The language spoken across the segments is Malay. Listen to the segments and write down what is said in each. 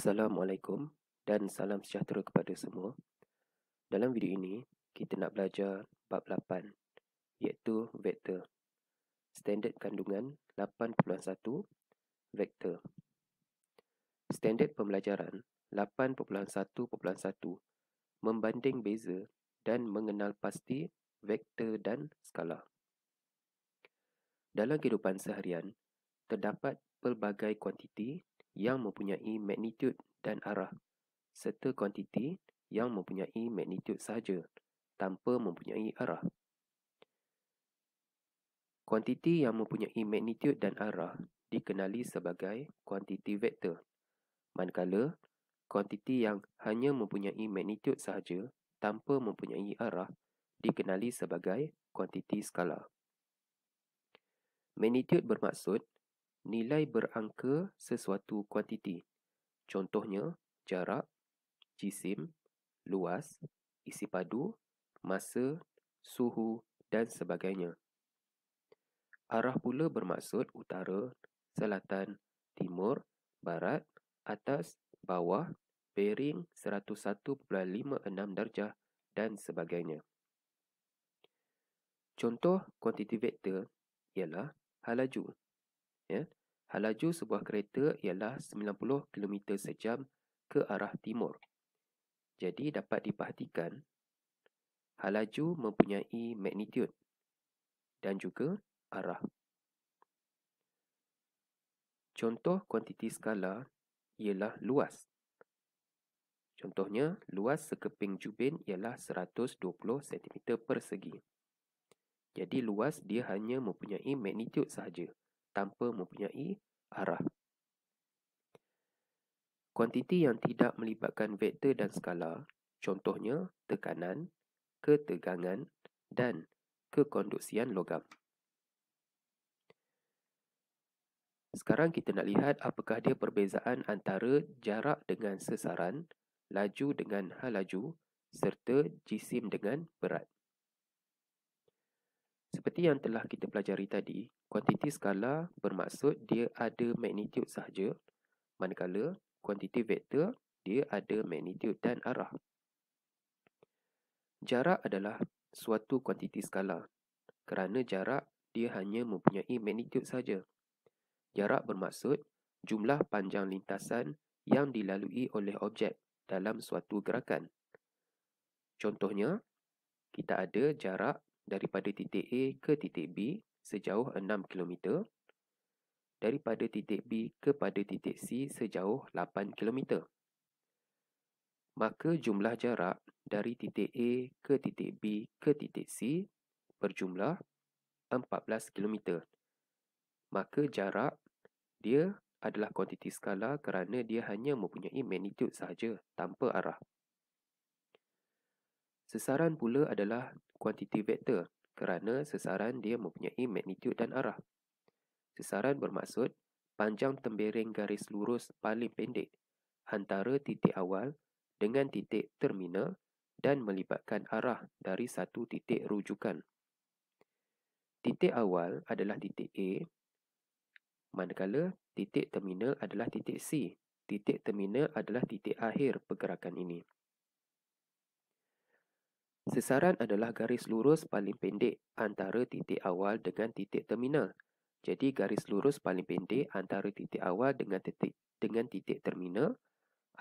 Assalamualaikum dan salam sejahtera kepada semua. Dalam video ini, kita nak belajar bab 8 iaitu vektor. Standard kandungan 8.1 vektor. Standard pembelajaran 8.1.1 membanding beza dan mengenal pasti vektor dan skala. Dalam kehidupan seharian, terdapat pelbagai kuantiti yang mempunyai magnitude dan arah serta kuantiti yang mempunyai magnitude sahaja tanpa mempunyai arah. Kuantiti yang mempunyai magnitude dan arah dikenali sebagai kuantiti vektor. Manakala kuantiti yang hanya mempunyai magnitude sahaja tanpa mempunyai arah dikenali sebagai kuantiti skala. Magnitude bermaksud nilai berangka sesuatu kuantiti. Contohnya, jarak, jisim, luas, isi padu, masa, suhu dan sebagainya. Arah pula bermaksud utara, selatan, timur, barat, atas, bawah, bearing 101.56 darjah dan sebagainya. Contoh kuantiti vektor ialah halaju. Ya. Halaju sebuah kereta ialah 90 km sejam ke arah timur. Jadi dapat diperhatikan halaju mempunyai magnitude dan juga arah. Contoh kuantiti skala ialah luas. Contohnya, luas sekeping jubin ialah 120 cm persegi. Jadi luas dia hanya mempunyai magnitude sahaja tanpa mempunyai arah. Kuantiti yang tidak melibatkan vektor dan skala, contohnya tekanan, ketegangan dan kekonduksian logam. Sekarang kita nak lihat apakah dia perbezaan antara jarak dengan sesaran, laju dengan halaju serta jisim dengan berat. Seperti yang telah kita pelajari tadi, kuantiti skala bermaksud dia ada magnitude sahaja, manakala kuantiti vektor dia ada magnitude dan arah. Jarak adalah suatu kuantiti skala kerana jarak dia hanya mempunyai magnitude sahaja. Jarak bermaksud jumlah panjang lintasan yang dilalui oleh objek dalam suatu gerakan. Contohnya, kita ada jarak daripada titik A ke titik B sejauh 6 km, daripada titik B kepada titik C sejauh 8 km. Maka jumlah jarak dari titik A ke titik B ke titik C berjumlah 14 km. Maka jarak dia adalah kuantiti skala kerana dia hanya mempunyai magnitude sahaja tanpa arah. Sesaran pula adalah kuantiti vektor kerana sesaran dia mempunyai magnitude dan arah. Sesaran bermaksud panjang tembereng garis lurus paling pendek antara titik awal dengan titik terminal dan melibatkan arah dari satu titik rujukan. Titik awal adalah titik A, manakala titik terminal adalah titik C. Titik terminal adalah titik akhir pergerakan ini. Sesaran adalah garis lurus paling pendek antara titik awal dengan titik terminal. Jadi garis lurus paling pendek antara titik awal dengan titik dengan titik terminal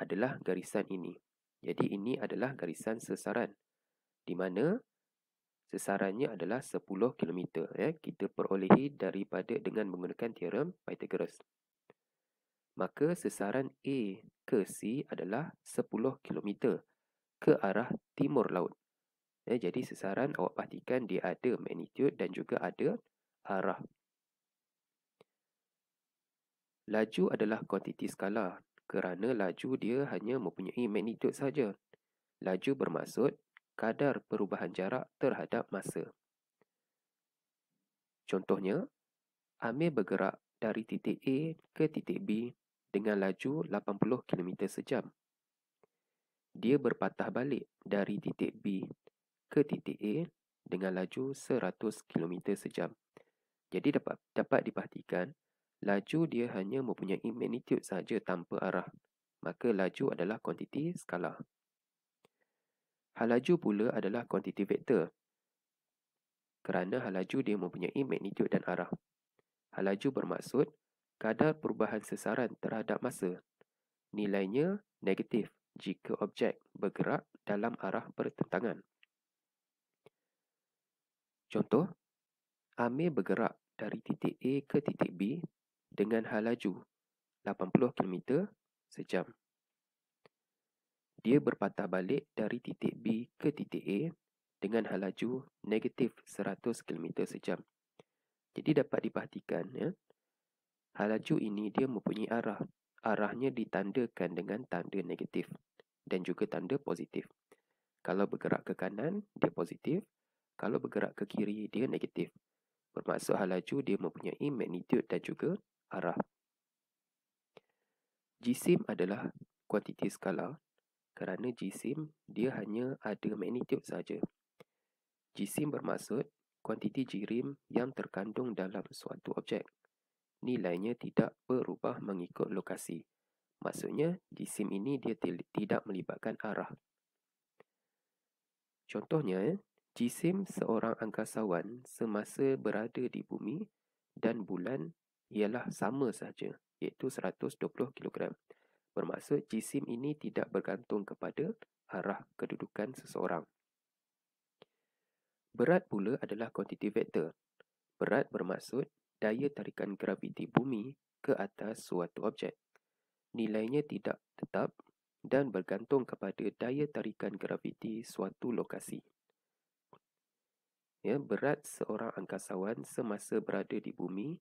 adalah garisan ini. Jadi ini adalah garisan sesaran. Di mana sesarannya adalah 10 km ya. Kita perolehi daripada dengan menggunakan teorem Pythagoras. Maka sesaran A ke C adalah 10 km ke arah timur laut. Ya, jadi sesaran awak pastikan dia ada magnitude dan juga ada arah. Laju adalah kuantiti skala kerana laju dia hanya mempunyai magnitude saja. Laju bermaksud kadar perubahan jarak terhadap masa. Contohnya, Amir bergerak dari titik A ke titik B dengan laju 80 km sejam. Dia berpatah balik dari titik B ke titik A dengan laju 100 km sejam. Jadi dapat dapat diperhatikan laju dia hanya mempunyai magnitude saja tanpa arah. maka laju adalah kuantiti skalar. Hal laju pula adalah kuantiti vektor. Kerana hal laju dia mempunyai magnitud dan arah. Hal laju bermaksud kadar perubahan sesaran terhadap masa. Nilainya negatif jika objek bergerak dalam arah bertentangan. Contoh, Amir bergerak dari titik A ke titik B dengan hal laju 80 km sejam dia berpatah balik dari titik B ke titik A dengan hal laju negatif 100 km sejam. Jadi dapat diperhatikan, ya, hal laju ini dia mempunyai arah. Arahnya ditandakan dengan tanda negatif dan juga tanda positif. Kalau bergerak ke kanan, dia positif. Kalau bergerak ke kiri, dia negatif. Bermaksud hal laju dia mempunyai magnitude dan juga arah. Jisim adalah kuantiti skala kerana jisim dia hanya ada magnitude saja. Jisim bermaksud kuantiti jirim yang terkandung dalam suatu objek. Nilainya tidak berubah mengikut lokasi. Maksudnya, jisim ini dia tidak melibatkan arah. Contohnya, jisim seorang angkasawan semasa berada di bumi dan bulan ialah sama saja, iaitu 120 kg. Bermaksud jisim ini tidak bergantung kepada arah kedudukan seseorang. Berat pula adalah kuantiti vektor. Berat bermaksud daya tarikan graviti bumi ke atas suatu objek. Nilainya tidak tetap dan bergantung kepada daya tarikan graviti suatu lokasi. Ya, berat seorang angkasawan semasa berada di bumi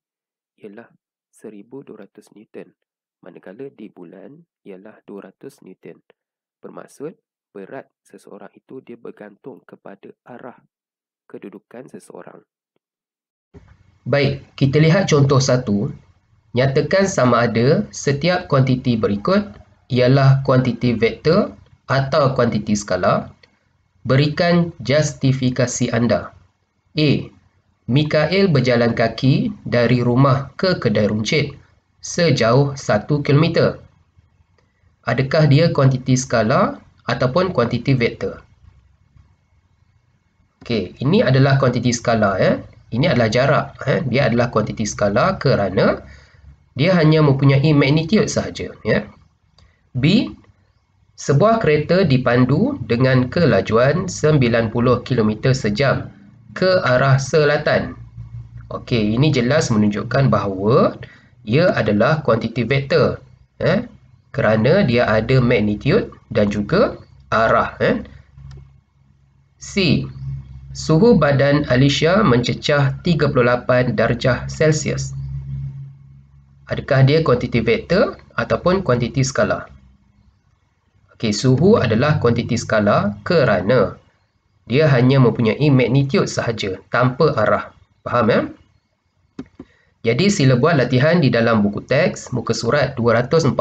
ialah 1200 Newton manakala di bulan ialah 200 Newton. Bermaksud, berat seseorang itu dia bergantung kepada arah kedudukan seseorang. Baik, kita lihat contoh satu. Nyatakan sama ada setiap kuantiti berikut ialah kuantiti vektor atau kuantiti skala. Berikan justifikasi anda. A. Mikael berjalan kaki dari rumah ke kedai runcit sejauh 1 km. Adakah dia kuantiti skala ataupun kuantiti vektor? Okey, ini adalah kuantiti skala ya. Ini adalah jarak eh. Dia adalah kuantiti skala kerana dia hanya mempunyai magnitude sahaja ya. B sebuah kereta dipandu dengan kelajuan 90 km sejam ke arah selatan. Okey, ini jelas menunjukkan bahawa ia adalah kuantiti vektor eh? kerana dia ada magnitude dan juga arah eh? C suhu badan Alicia mencecah 38 darjah Celsius adakah dia kuantiti vektor ataupun kuantiti skala Okey, suhu adalah kuantiti skala kerana dia hanya mempunyai magnitude sahaja tanpa arah faham ya jadi sila buat latihan di dalam buku teks muka surat 241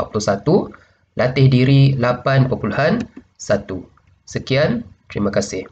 latih diri 8.1. Sekian, terima kasih.